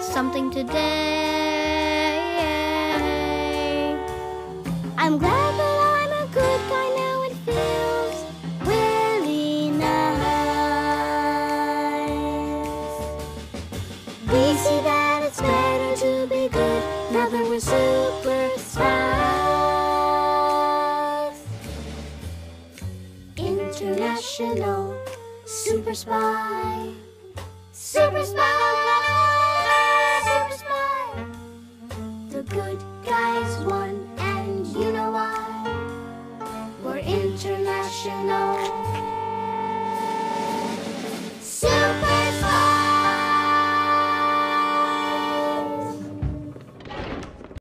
something today. I'm glad that I'm a good guy now. It feels really nice. We see that it's better to be good now that we're super spies. International Super Spy. Super Spy! Super Spy! The good guys won, and you know why. We're international.